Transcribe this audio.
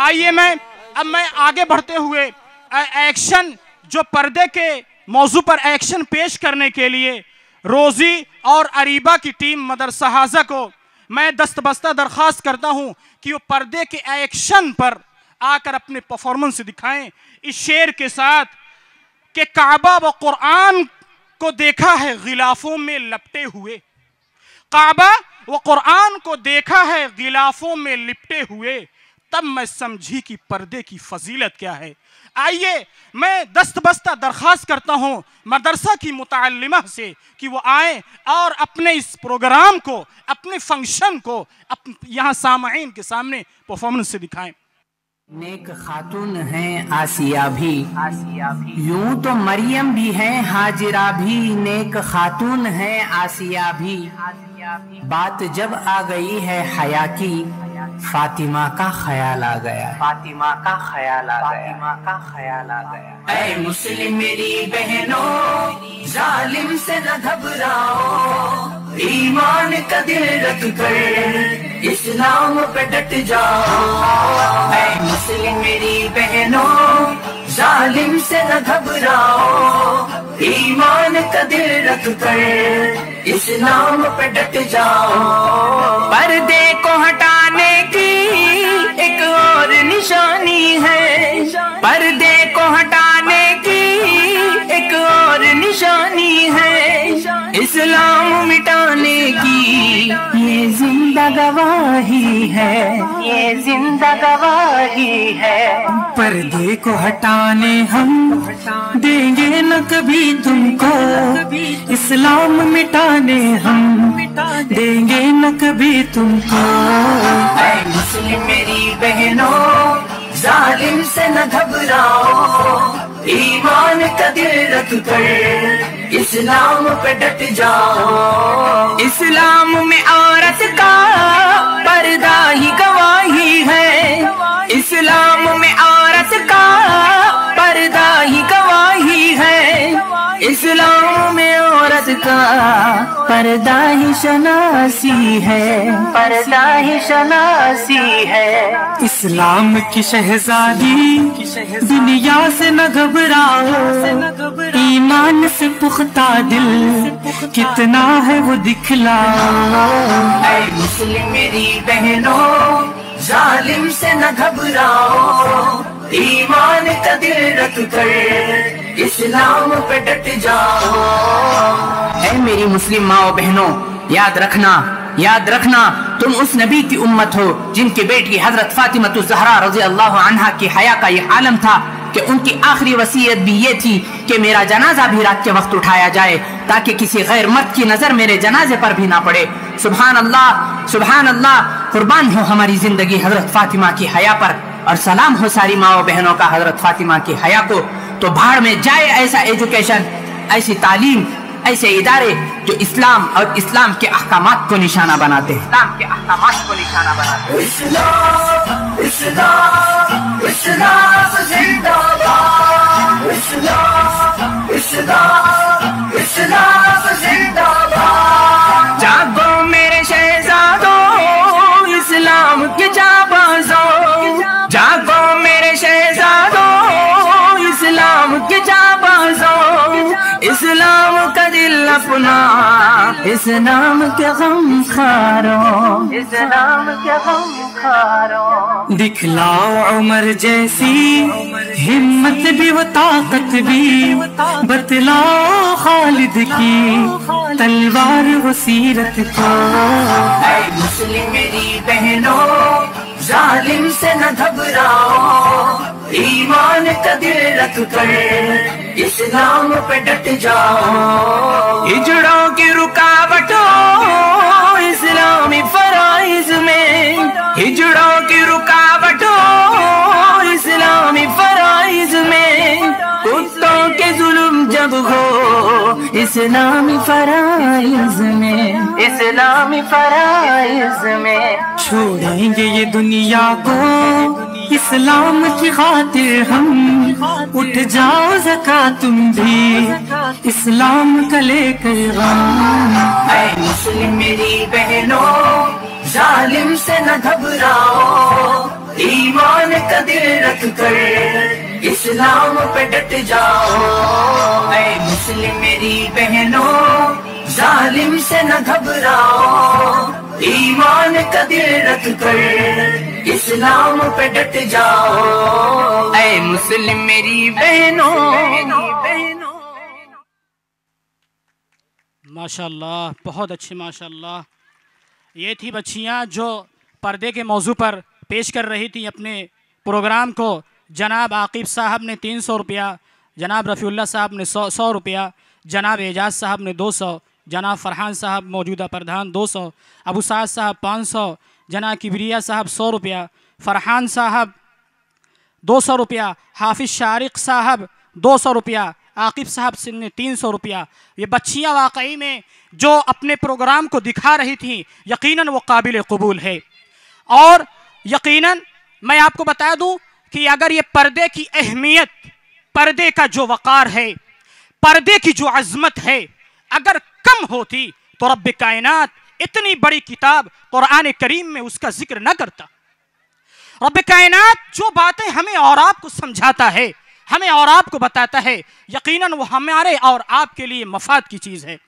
आइए मैं, अब मैं आगे बढ़ते हुए एक्शन जो पर्दे के मौजू पर एक्शन पेश करने के लिए, रोजी और अरीबा की टीम मदरसा हाजा को मैं दस्तबस्ता दरख्वास्त करता हूँ कि वो पर्दे के एक्शन पर आकर अपने परफॉर्मेंस दिखाएँ। इस शेर के साथ कि काबा व कुरान को देखा है, गिलाफों में लपटे हुए। काबा व कुरान को देखा है, गिलाफों में लिपटे हुए। तब मैं समझी कि पर्दे की फजीलत क्या है। आइए, मैं दस्तबस्ता दरख्वास्त करता हूँ मदरसा की मुतालिमा से कि वो आए और अपने इस प्रोग्राम को, अपने फ़ंक्शन को यहाँ सामाइन के सामने परफॉर्मेंस से दिखाएँ। नेक खातून है आसिया भी। आसिया भी यूँ तो मरियम भी है, हाजिरा भी। नेक खातून है आसिया भी आसिया भी। बात जब आ गई है हया की फातिमा का ख्याल आ गया। फातिमा का ख्याल आ गया। फातिमा का ख्याल आ गया। ऐ मुस्लिम मेरी बहनों जालिम से न घबराओ। ईमान का दिल रख कर इस्लाम पे डट जाओ। ऐ मुस्लिम मेरी बहनों जालिम से न घबराओ। ईमान का दिल रख कर इस्लाम पे डट जाओ। पर्दे को हटाने पर्दे को हटाने की एक और निशानी है। इस्लाम मिटाने की ये ज़िंदा गवाही है। ये ज़िंदा गवाही है। पर्दे को हटाने हम देंगे न कभी तुमको। इस्लाम मिटाने हम देंगे न कभी तुमको। मुस्लिम मेरी बहनों जालिम से न घबराओ। ईमान का दिल रख कर इस्लाम पे डट जाओ। इस्लाम में औरत का पर्दा ही गवाही है। इस्लाम में औरत का पर्दा ही गवाही है। इस्लाम में औरत का पर्दा ही शनासी है। पर्दा ही शनासी है। इस्लाम की शहजादी दुनिया से न घबराओ ईमान से पुख्ता दिल कितना है वो दिखलाओ ऐ मुस्लिम मेरी बहनों जालिम से न घबराओ ईमान का दिल रख कर इस्लाम पे डट जाओ। ऐ मेरी मुस्लिम माओ बहनों याद रखना याद रखना, तुम उस नबी की उम्मत हो, जिनकी बेटी हज़रत फातिमा जहरा रज़ी अल्लाह अन्हा की हया का ये आलम था कि उनकी आखिरी वसीयत भी ये थी कि मेरा जनाजा भी रात के वक्त उठाया जाए, ताकि किसी गैर मर्द की नज़र मेरे जनाजे पर भी ना पड़े। सुबहान अल्लाह सुबहान अल्लाह कुर्बान हो हमारी ज़िंदगी हज़रत फातिमा की हया पर, और सलाम हो सारी माओ बहनों का हज़रत फातिमा की हया को। तो भाड़ में जाए ऐसा एजुकेशन, ऐसी तालीम ऐसे इदारे जो इस्लाम और इस्लाम के अहकाम को निशाना बनाते हैं। इस्लाम के अहकाम को निशाना बनाते हैं। इस्लाम इस्लाम इस्लाम अपना। इस्लाम के गम खारों इस्लाम के गम खारों दिखलाओ उमर जैसी। हिम्मत भी वो ताकत भी। बतलाओ खालिद की। तलवार वो सीरत को। मुस्लिम मेरी बहनों जालिम से न घबराओ। ईमान का दिल रख कर इस्लाम पे डट जाओ। हिजड़ों की रुकावटों इस्लामी फराइज में। हिजड़ों की रुकावटों इस्लामी फराइज में। कुत्तों के जुल्म जब हो इस्लामी फराइज में। इस्लामी फराइज में। छोड़ेंगे ये दुनिया को इस्लाम की खातिर हम उठ जाओ जका तुम भी। इस्लाम का लेकर मुस्लिम मेरी बहनों, जालिम से न घबराओ। ईमान का दिल रख कर इस्लाम पे डट जाओ। ऐ मुस्लिम मेरी बहनों, जालिम से न घबराओ। ईमान का दिल रख कर इस्लाम पे डट जाओ? ऐ मुस्लिम मेरी बहनों। माशाल्लाह, बहुत अच्छी माशाल्लाह। ये थी बच्चियाँ जो पर्दे के मौजू पर पेश कर रही थी अपने प्रोग्राम को। जनाब आकिब साहब ने तीन सौ रुपया, जनाब रफ़ील्ला साहब ने सौ सौ रुपया, जनाब एजाज साहब ने दो सौ, जनाब फ़रहान साहब मौजूदा प्रधान दो सौ, अबू साद साहब पाँच सौ जनाब किबरिया साहब सौ रुपया, फ़रहान साहब दो सौ रुपया, हाफिज़ शारिक साहब दो सौ रुपया, आकिब साहब सिंह ने तीन सौ रुपया। ये बच्चियाँ वाकई में जो अपने प्रोग्राम को दिखा रही थी, यकीनन वो काबिल कबूल है। और यकीनन मैं आपको बता दूँ कि अगर ये पर्दे की अहमियत, पर्दे का जो वक़ार है, पर्दे की जो अजमत है, अगर कम होती तो रब कायनात इतनी बड़ी किताब कुरान करीम में उसका ज़िक्र ना करता। रब कायनात जो बातें हमें और आपको समझाता है, हमें और आपको बताता है, यकीनन वो हमारे और आपके लिए मफाद की चीज़ है।